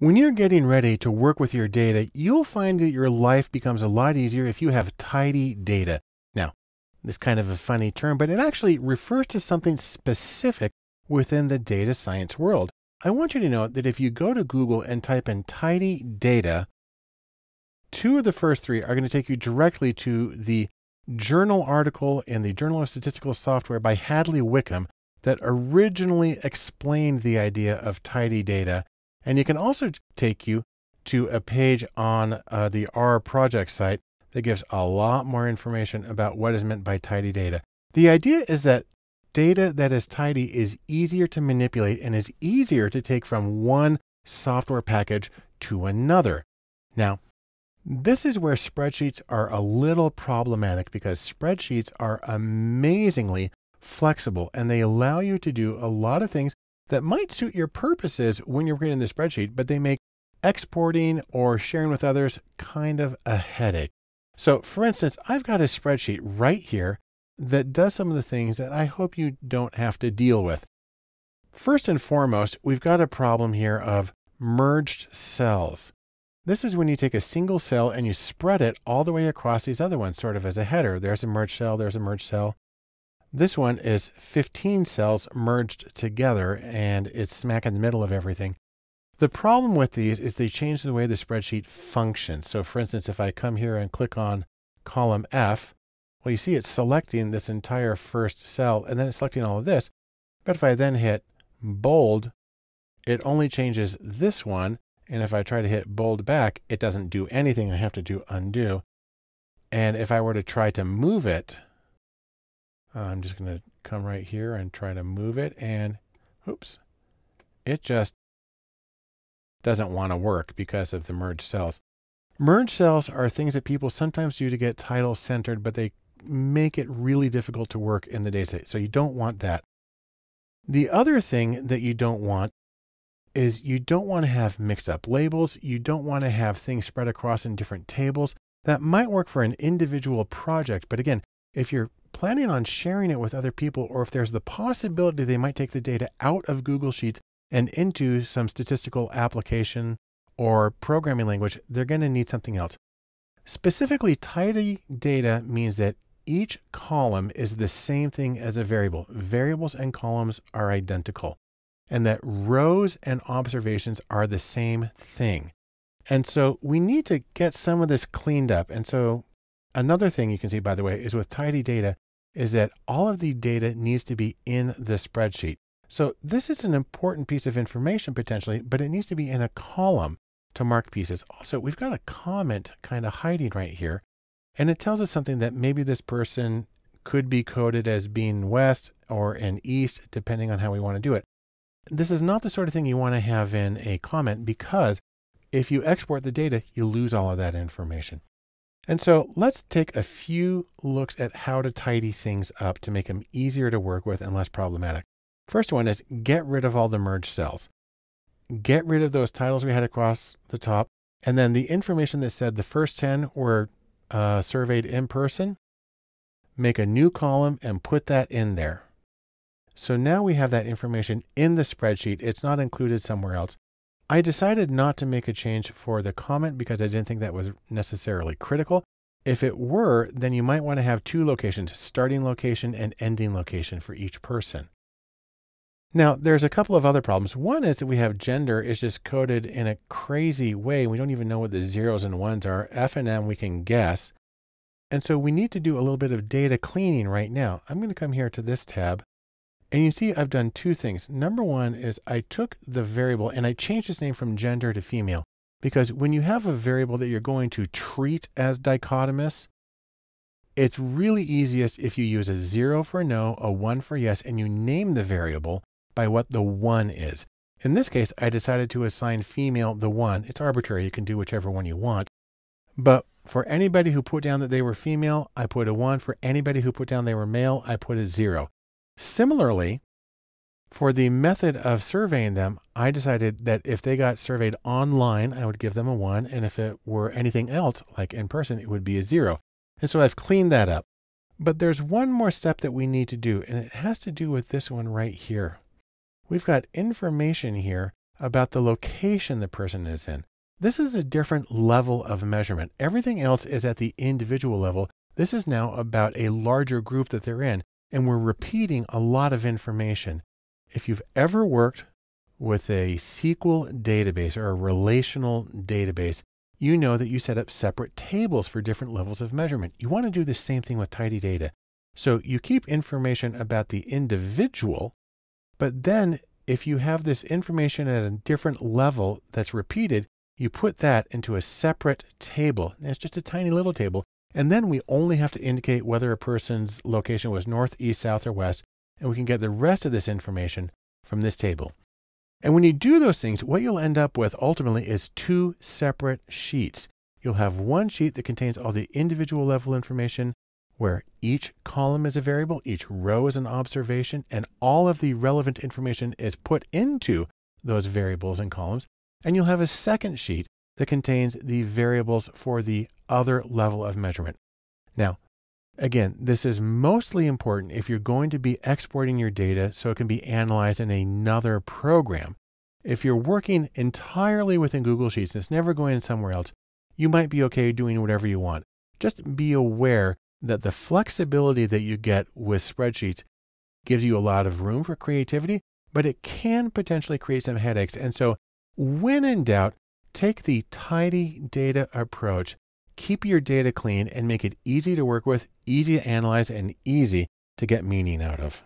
When you're getting ready to work with your data, you'll find that your life becomes a lot easier if you have tidy data. Now, this kind of a funny term, but it actually refers to something specific within the data science world. I want you to know that if you go to Google and type in tidy data, two of the first three are going to take you directly to the journal article in the Journal of Statistical Software by Hadley Wickham that originally explained the idea of tidy data and you can also take you to a page on uh, the R project site that gives a lot more information about what is meant by tidy data. The idea is that data that is tidy is easier to manipulate and is easier to take from one software package to another. Now, this is where spreadsheets are a little problematic because spreadsheets are amazingly flexible and they allow you to do a lot of things that might suit your purposes when you're creating the spreadsheet, but they make exporting or sharing with others kind of a headache. So for instance, I've got a spreadsheet right here that does some of the things that I hope you don't have to deal with. First and foremost, we've got a problem here of merged cells. This is when you take a single cell and you spread it all the way across these other ones, sort of as a header. There's a merged cell, there's a merged cell. This one is 15 cells merged together and it's smack in the middle of everything. The problem with these is they change the way the spreadsheet functions. So for instance, if I come here and click on column F, well, you see it's selecting this entire first cell and then it's selecting all of this. But if I then hit bold, it only changes this one. And if I try to hit bold back, it doesn't do anything. I have to do undo. And if I were to try to move it, Uh, I'm just going to come right here and try to move it and oops, it just doesn't want to work because of the merged cells. Merged cells are things that people sometimes do to get titles centered, but they make it really difficult to work in the data. So you don't want that. The other thing that you don't want is you don't want to have mixed up labels. You don't want to have things spread across in different tables. That might work for an individual project, but again, if you're planning on sharing it with other people, or if there's the possibility they might take the data out of Google Sheets and into some statistical application or programming language, they're going to need something else. Specifically, tidy data means that each column is the same thing as a variable. Variables and columns are identical, and that rows and observations are the same thing. And so we need to get some of this cleaned up. And so Another thing you can see, by the way, is with tidy data is that all of the data needs to be in the spreadsheet. So this is an important piece of information potentially, but it needs to be in a column to mark pieces. Also, we've got a comment kind of hiding right here, and it tells us something that maybe this person could be coded as being west or an east, depending on how we want to do it. This is not the sort of thing you want to have in a comment because if you export the data, you lose all of that information. And so let's take a few looks at how to tidy things up to make them easier to work with and less problematic. First one is get rid of all the merged cells. Get rid of those titles we had across the top. And then the information that said the first 10 were uh, surveyed in person, make a new column and put that in there. So now we have that information in the spreadsheet. It's not included somewhere else. I decided not to make a change for the comment because I didn't think that was necessarily critical. If it were, then you might want to have two locations, starting location and ending location for each person. Now, there's a couple of other problems. One is that we have gender is just coded in a crazy way. We don't even know what the zeros and ones are. F and M we can guess. And so we need to do a little bit of data cleaning right now. I'm going to come here to this tab and you see I've done two things. Number one is I took the variable and I changed its name from gender to female because when you have a variable that you're going to treat as dichotomous, it's really easiest if you use a zero for no, a one for yes, and you name the variable by what the one is. In this case, I decided to assign female the one. It's arbitrary. You can do whichever one you want. But for anybody who put down that they were female, I put a one. For anybody who put down they were male, I put a zero. Similarly, for the method of surveying them, I decided that if they got surveyed online, I would give them a one. And if it were anything else, like in person, it would be a zero. And so I've cleaned that up. But there's one more step that we need to do, and it has to do with this one right here. We've got information here about the location the person is in. This is a different level of measurement. Everything else is at the individual level. This is now about a larger group that they're in, and we're repeating a lot of information. If you've ever worked with a SQL database or a relational database, you know that you set up separate tables for different levels of measurement. You want to do the same thing with tidy data. So you keep information about the individual, but then if you have this information at a different level that's repeated, you put that into a separate table. it's just a tiny little table. And then we only have to indicate whether a person's location was north, east, south, or west. And we can get the rest of this information from this table. And when you do those things, what you'll end up with ultimately is two separate sheets. You'll have one sheet that contains all the individual level information where each column is a variable, each row is an observation, and all of the relevant information is put into those variables and columns. And you'll have a second sheet that contains the variables for the other level of measurement. Now, again, this is mostly important if you're going to be exporting your data so it can be analyzed in another program. If you're working entirely within Google Sheets and it's never going somewhere else, you might be okay doing whatever you want. Just be aware that the flexibility that you get with spreadsheets gives you a lot of room for creativity, but it can potentially create some headaches. And so, when in doubt, take the tidy data approach. Keep your data clean and make it easy to work with, easy to analyze, and easy to get meaning out of.